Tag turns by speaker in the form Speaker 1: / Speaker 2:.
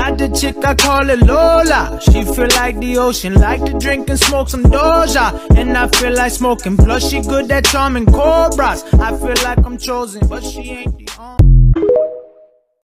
Speaker 1: Got the chick, I call it Lola. She feel like the ocean, like to drink and smoke some Doja. And I feel like smoking, plus she good at charming cobras. I feel like I'm chosen, but she ain't the only.